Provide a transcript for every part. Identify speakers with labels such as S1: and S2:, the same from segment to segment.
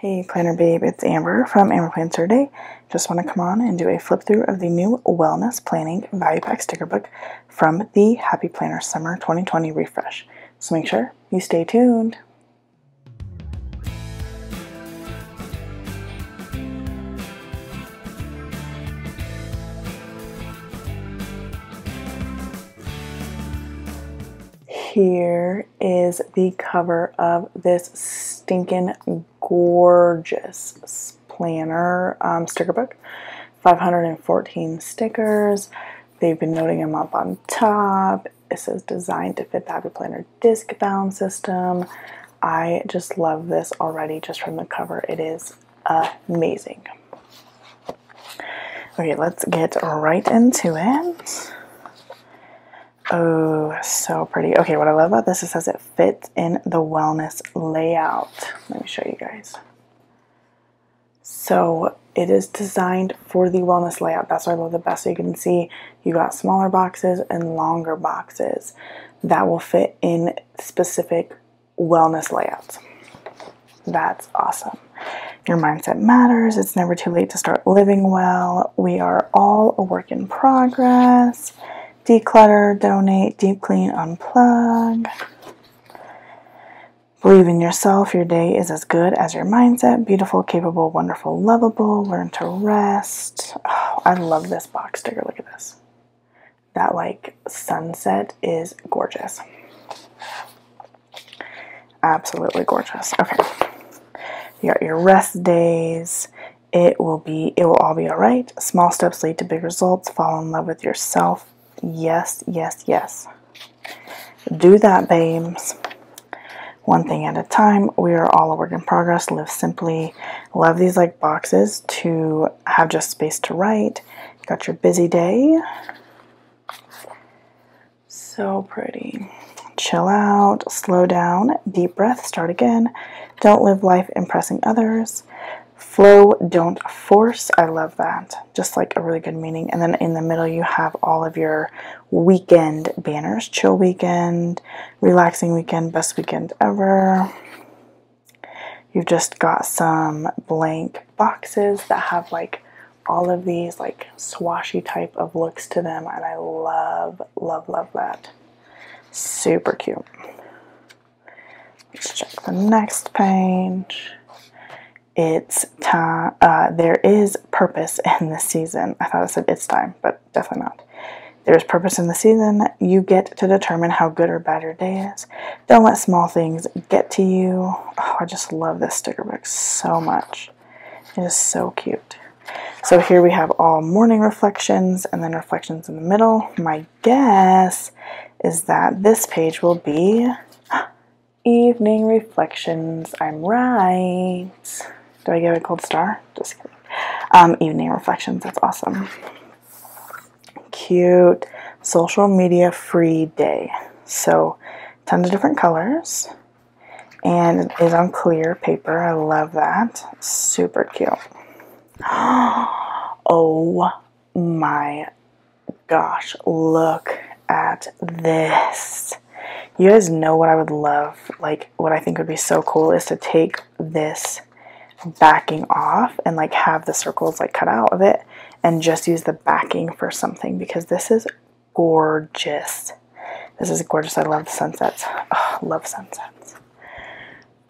S1: Hey Planner Babe, it's Amber from Amber Plans Her Day. Just want to come on and do a flip through of the new Wellness Planning Value Pack sticker book from the Happy Planner Summer 2020 refresh. So make sure you stay tuned. Here is the cover of this stinking gorgeous planner um, sticker book. 514 stickers. They've been noting them up on top. It says designed to fit the Happy Planner disc bound system. I just love this already just from the cover. It is amazing. Okay, let's get right into it. Oh, so pretty. Okay, what I love about this is says it fits in the wellness layout. Let me show you guys. So it is designed for the wellness layout. That's what I love the best. So you can see you got smaller boxes and longer boxes that will fit in specific wellness layouts. That's awesome. Your mindset matters. It's never too late to start living well. We are all a work in progress declutter, donate, deep clean, unplug. Believe in yourself. Your day is as good as your mindset. Beautiful, capable, wonderful, lovable. Learn to rest. Oh, I love this box sticker. Look at this. That like sunset is gorgeous. Absolutely gorgeous. Okay. You got your rest days. It will be it will all be all right. Small steps lead to big results. Fall in love with yourself Yes, yes, yes. Do that, babes. One thing at a time. We are all a work in progress. Live simply. Love these like boxes to have just space to write. Got your busy day. So pretty. Chill out, slow down, deep breath, start again. Don't live life impressing others. Flow, don't force. I love that. Just like a really good meaning. And then in the middle, you have all of your weekend banners chill weekend, relaxing weekend, best weekend ever. You've just got some blank boxes that have like all of these like swashy type of looks to them. And I love, love, love that. Super cute. Let's check the next page it's time, uh, there is purpose in the season. I thought I said it's time, but definitely not. There's purpose in the season. You get to determine how good or bad your day is. Don't let small things get to you. Oh, I just love this sticker book so much. It is so cute. So here we have all morning reflections and then reflections in the middle. My guess is that this page will be evening reflections. I'm right. Do I get a gold star? Just kidding. Um, evening reflections. That's awesome. Cute. Social media free day. So, tons of different colors. And it is on clear paper. I love that. Super cute. Oh my gosh. Look at this. You guys know what I would love, like what I think would be so cool is to take this backing off and like have the circles like cut out of it and just use the backing for something because this is gorgeous. This is gorgeous. I love the sunsets. Oh, love sunsets.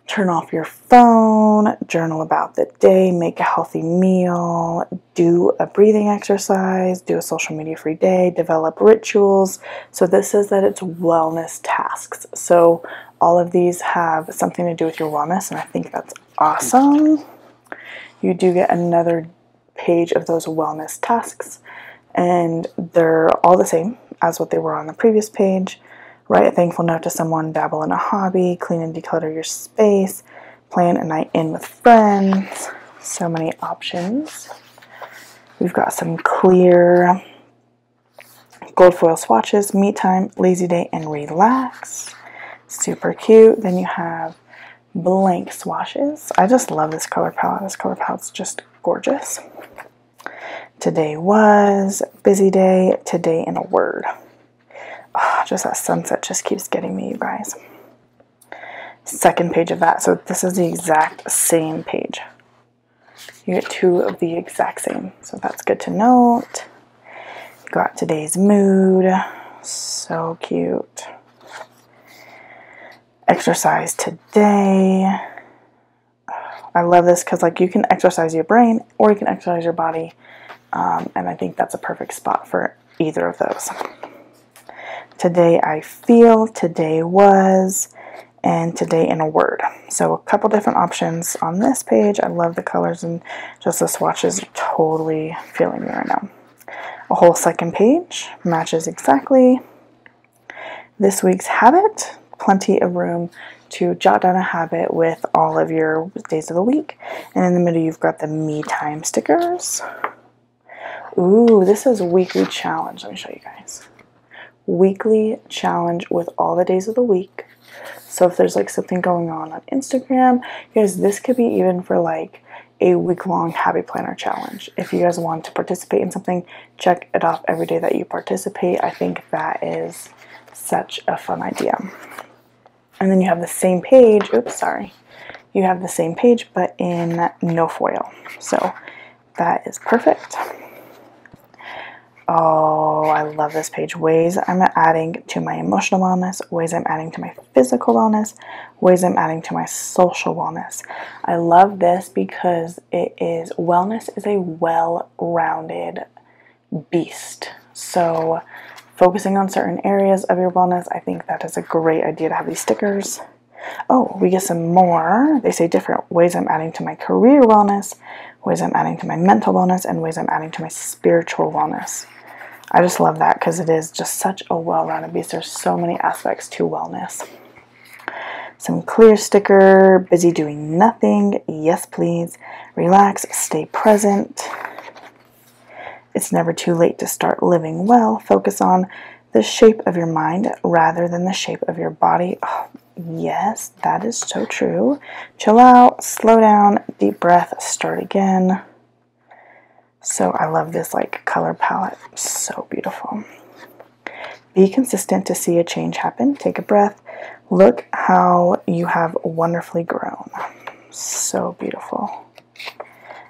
S1: Turn off your phone, journal about the day, make a healthy meal, do a breathing exercise, do a social media free day, develop rituals. So this says that it's wellness tasks. So all of these have something to do with your wellness, and I think that's awesome. You do get another page of those wellness tasks, and they're all the same as what they were on the previous page. Write a thankful note to someone, dabble in a hobby, clean and declutter your space, plan a night in with friends. So many options. We've got some clear gold foil swatches, me time, lazy day, and relax. Super cute. Then you have blank swashes. I just love this color palette. This color palette's just gorgeous. Today was busy day. Today in a word. Oh, just that sunset just keeps getting me, you guys. second page of that. So this is the exact same page. You get two of the exact same. So that's good to note. got today's mood. So cute. Exercise today. I love this because like you can exercise your brain or you can exercise your body. Um, and I think that's a perfect spot for either of those. Today I feel, today was, and today in a word. So a couple different options on this page. I love the colors and just the swatches are totally feeling me right now. A whole second page matches exactly. This week's habit, plenty of room to jot down a habit with all of your days of the week. And in the middle, you've got the me time stickers. Ooh, this is weekly challenge. Let me show you guys. Weekly challenge with all the days of the week. So if there's like something going on on Instagram, guys, this could be even for like a week long habit planner challenge. If you guys want to participate in something, check it off every day that you participate. I think that is such a fun idea. And then you have the same page, oops, sorry. You have the same page, but in no foil. So that is perfect. Oh, I love this page. Ways I'm adding to my emotional wellness, ways I'm adding to my physical wellness, ways I'm adding to my social wellness. I love this because it is wellness is a well-rounded beast. So focusing on certain areas of your wellness, I think that is a great idea to have these stickers. Oh, we get some more. They say different ways I'm adding to my career wellness, ways I'm adding to my mental wellness, and ways I'm adding to my spiritual wellness. I just love that because it is just such a well-rounded beast. There's so many aspects to wellness. Some clear sticker, busy doing nothing, yes please, relax, stay present, it's never too late to start living well. Focus on the shape of your mind rather than the shape of your body. Oh, yes, that is so true. Chill out, slow down, deep breath, start again. So I love this like color palette. So beautiful. Be consistent to see a change happen. Take a breath. Look how you have wonderfully grown. So beautiful.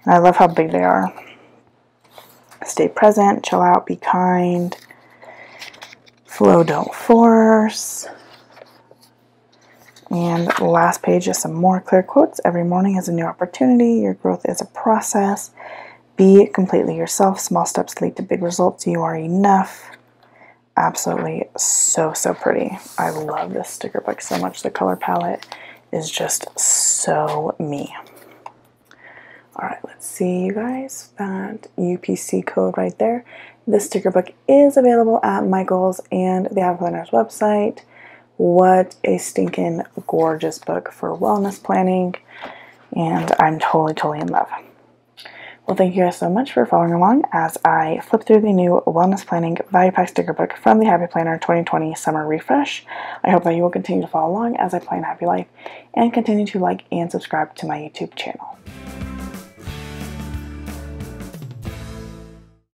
S1: And I love how big they are. Stay present, chill out, be kind. Flow, don't force. And last page is some more clear quotes. Every morning is a new opportunity. Your growth is a process. Be completely yourself. Small steps lead to big results. You are enough. Absolutely so, so pretty. I love this sticker book so much. The color palette is just so me. All right, let's see you guys, that UPC code right there. This sticker book is available at Michael's and the Happy Planner's website. What a stinking gorgeous book for wellness planning. And I'm totally, totally in love. Well, thank you guys so much for following along as I flip through the new Wellness Planning Value Pack sticker book from the Happy Planner 2020 Summer Refresh. I hope that you will continue to follow along as I plan happy life and continue to like and subscribe to my YouTube channel.